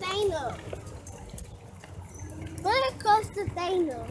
Thanos. Roller coaster Thanos.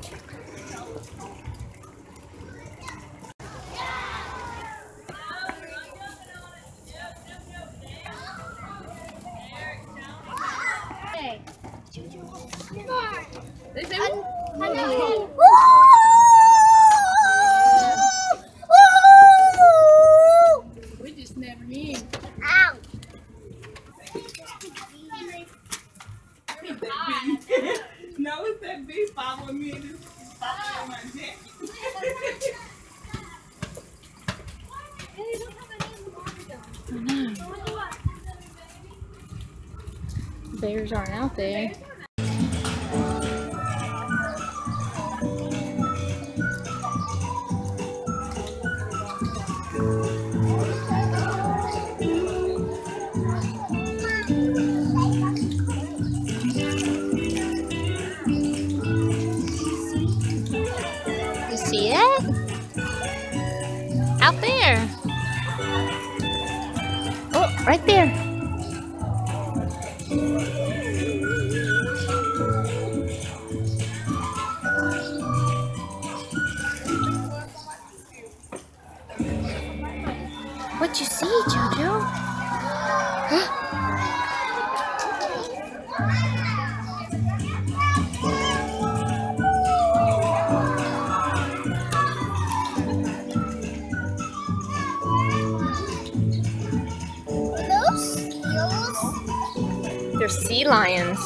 Bears aren't out there. Right there. What you see, Jojo? Those They're sea lions.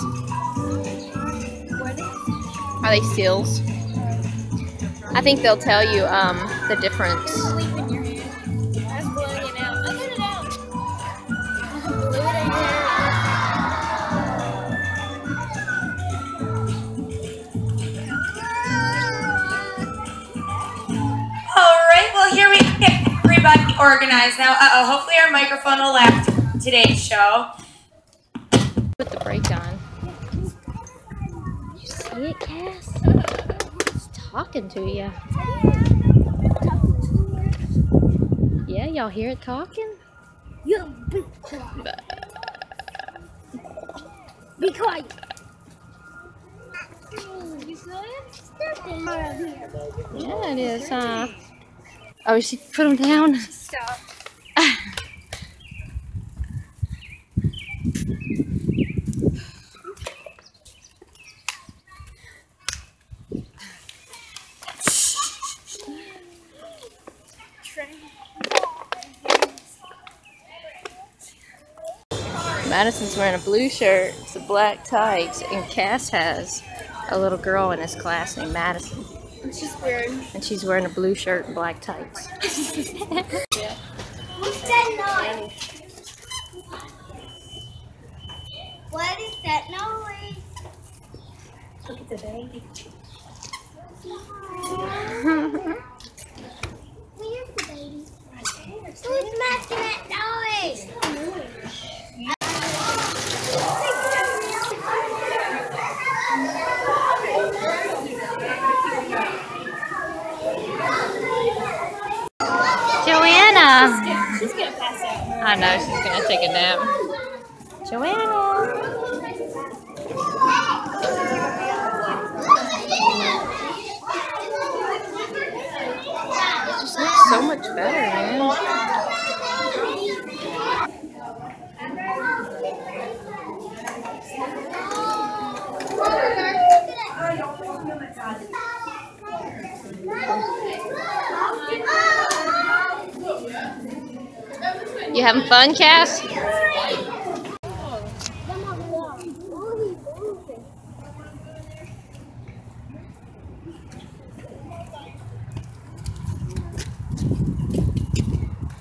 Are they seals? I think they'll tell you um, the difference. Organized now. Uh oh, hopefully our microphone will last today's show. The. You see it, Cass? It's talking to you. Yeah, y'all hear it talking? You be quiet. Be quiet. You saw it? Nothing out here. Yeah, it is, huh? Oh, she put them down. Stop. Madison's wearing a blue shirt, some black tights, and Cass has a little girl in his class named Madison. She's weird. And she's wearing a blue shirt and black tights. What's that noise? What is that noise? Look at the baby. Where's the baby? Who's making that noise? Johanna! She's gonna pass out. I know, she's gonna take a nap. Johanna! You having fun, Cass?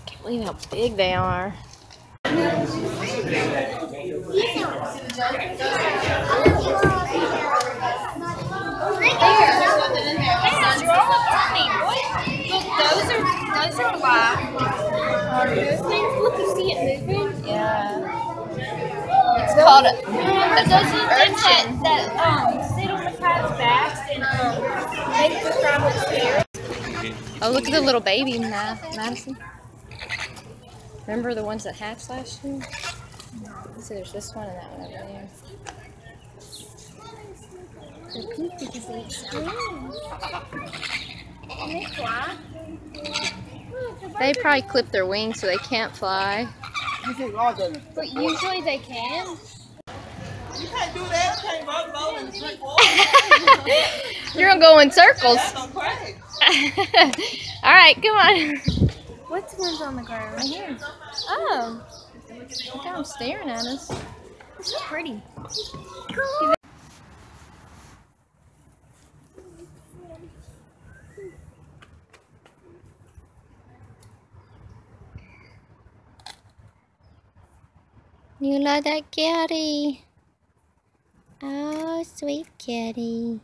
Can't believe how big they are. Look, called a, Those things that, um sit on the crab's backs and um make the crab. Oh, look at the little baby, Ma- Madison. Remember the ones that hatched last year? So there's this one and that one over there. They're pink because they eat salmon. They fly? They probably clip their wings so they can't fly. But usually they can. You can't do that. You can't roll, roll and drink water. You're gonna go in circles. That's on. All right, come on. What's one's on the ground? Right here. Oh, Look how I'm staring at us. this is pretty. You love that kitty. Oh, sweet kitty.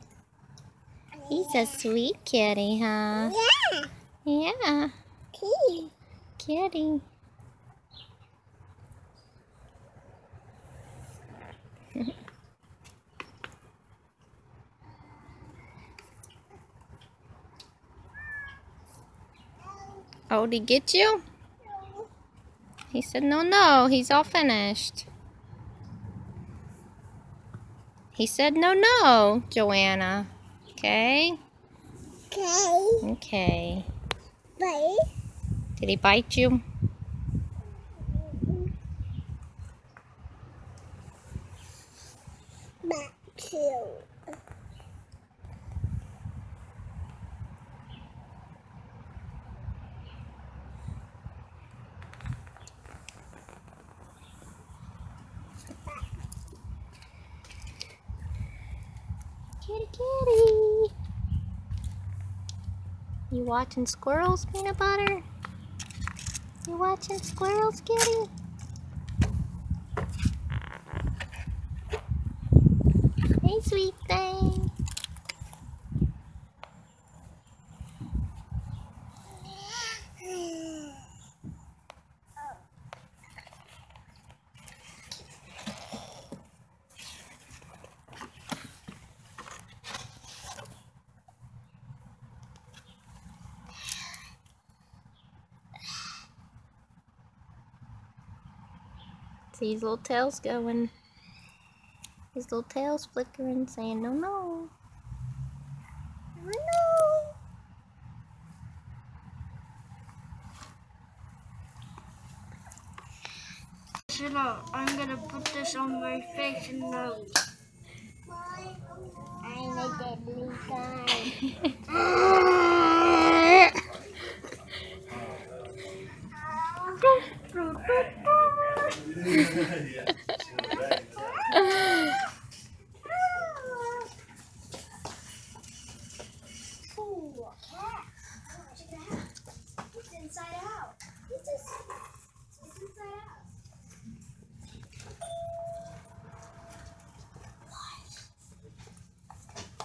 He's a sweet kitty, huh? Yeah. Yeah, Kitty. kitty. oh, did he get you? He said, no, no, he's all finished. He said, no, no, Johanna. Okay? Okay. Okay. Did he bite you? Back to. Kitty, kitty. You watching squirrels, peanut butter? You watching squirrels, kitty? Hey, sweet See his little tails going. His little tails flickering, saying, no, no. No, no. I'm gonna put this on my face and nose. I'm a deadly guy.